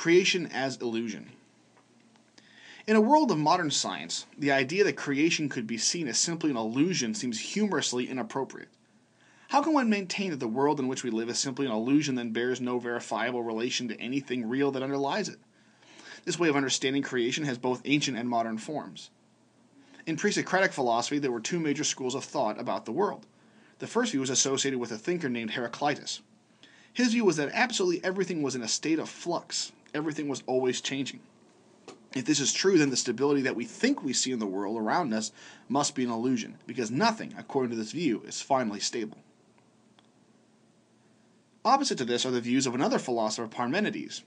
Creation as illusion. In a world of modern science, the idea that creation could be seen as simply an illusion seems humorously inappropriate. How can one maintain that the world in which we live is simply an illusion that bears no verifiable relation to anything real that underlies it? This way of understanding creation has both ancient and modern forms. In pre Socratic philosophy, there were two major schools of thought about the world. The first view was associated with a thinker named Heraclitus. His view was that absolutely everything was in a state of flux, everything was always changing. If this is true, then the stability that we think we see in the world around us must be an illusion, because nothing, according to this view, is finally stable. Opposite to this are the views of another philosopher, Parmenides.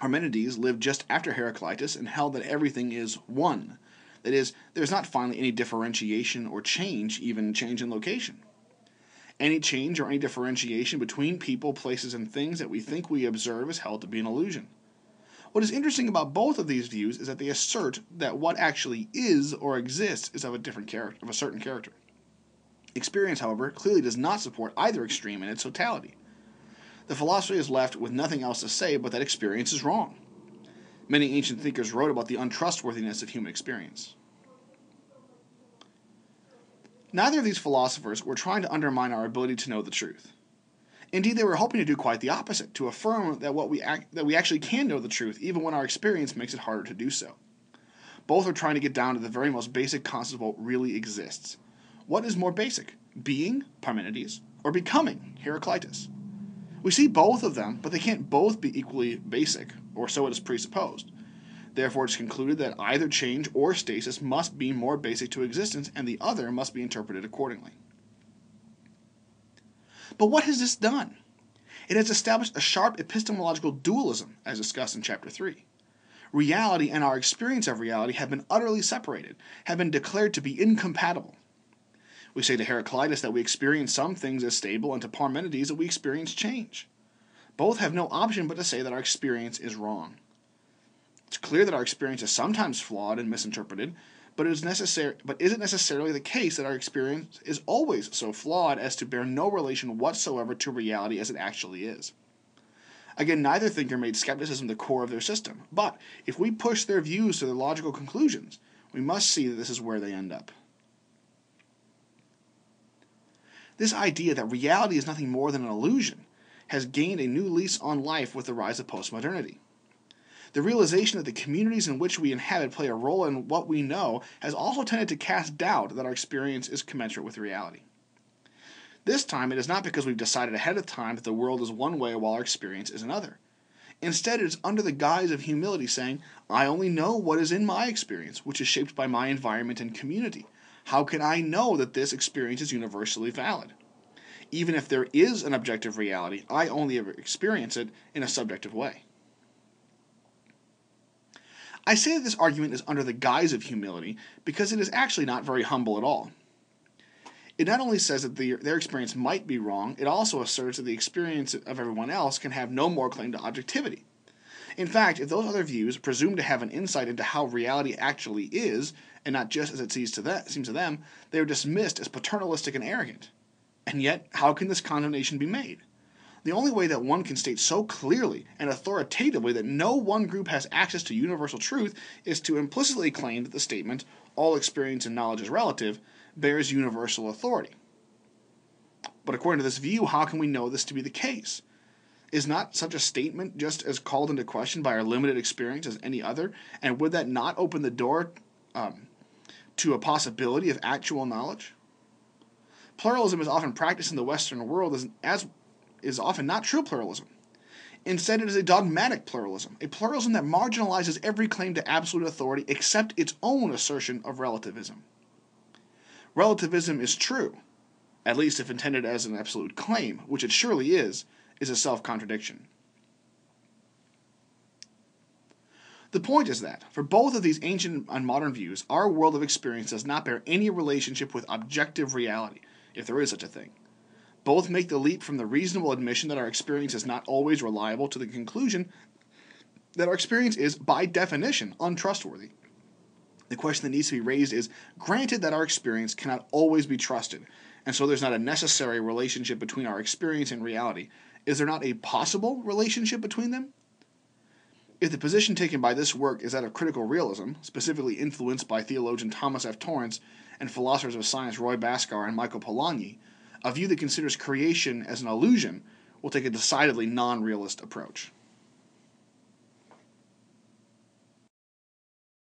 Parmenides lived just after Heraclitus and held that everything is one. That is, there is not finally any differentiation or change, even change in location. Any change or any differentiation between people, places, and things that we think we observe is held to be an illusion. What is interesting about both of these views is that they assert that what actually is or exists is of a different character, of a certain character. Experience, however, clearly does not support either extreme in its totality. The philosophy is left with nothing else to say but that experience is wrong. Many ancient thinkers wrote about the untrustworthiness of human experience. Neither of these philosophers were trying to undermine our ability to know the truth. Indeed, they were hoping to do quite the opposite, to affirm that what we act, that we actually can know the truth even when our experience makes it harder to do so. Both are trying to get down to the very most basic concept of what really exists. What is more basic, being Parmenides or becoming Heraclitus? We see both of them, but they can't both be equally basic, or so it is presupposed. Therefore, it is concluded that either change or stasis must be more basic to existence, and the other must be interpreted accordingly. But what has this done? It has established a sharp epistemological dualism, as discussed in Chapter 3. Reality and our experience of reality have been utterly separated, have been declared to be incompatible. We say to Heraclitus that we experience some things as stable, and to Parmenides that we experience change. Both have no option but to say that our experience is wrong. It's clear that our experience is sometimes flawed and misinterpreted, but it is necessary but is it necessarily the case that our experience is always so flawed as to bear no relation whatsoever to reality as it actually is? Again neither thinker made skepticism the core of their system but if we push their views to their logical conclusions we must see that this is where they end up. This idea that reality is nothing more than an illusion has gained a new lease on life with the rise of postmodernity the realization that the communities in which we inhabit play a role in what we know has also tended to cast doubt that our experience is commensurate with reality. This time, it is not because we've decided ahead of time that the world is one way while our experience is another. Instead, it is under the guise of humility saying, I only know what is in my experience, which is shaped by my environment and community. How can I know that this experience is universally valid? Even if there is an objective reality, I only ever experience it in a subjective way. I say that this argument is under the guise of humility because it is actually not very humble at all. It not only says that the, their experience might be wrong, it also asserts that the experience of everyone else can have no more claim to objectivity. In fact, if those other views presume to have an insight into how reality actually is, and not just as it to, seems to them, they are dismissed as paternalistic and arrogant. And yet, how can this condemnation be made? The only way that one can state so clearly and authoritatively that no one group has access to universal truth is to implicitly claim that the statement, all experience and knowledge is relative, bears universal authority. But according to this view, how can we know this to be the case? Is not such a statement just as called into question by our limited experience as any other? And would that not open the door um, to a possibility of actual knowledge? Pluralism is often practiced in the Western world as, as is often not true pluralism. Instead, it is a dogmatic pluralism, a pluralism that marginalizes every claim to absolute authority except its own assertion of relativism. Relativism is true, at least if intended as an absolute claim, which it surely is, is a self contradiction. The point is that, for both of these ancient and modern views, our world of experience does not bear any relationship with objective reality, if there is such a thing. Both make the leap from the reasonable admission that our experience is not always reliable to the conclusion that our experience is, by definition, untrustworthy. The question that needs to be raised is granted that our experience cannot always be trusted, and so there's not a necessary relationship between our experience and reality, is there not a possible relationship between them? If the position taken by this work is that of critical realism, specifically influenced by theologian Thomas F. Torrance and philosophers of science Roy Bhaskar and Michael Polanyi, a view that considers creation as an illusion will take a decidedly non realist approach.